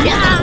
Yeah.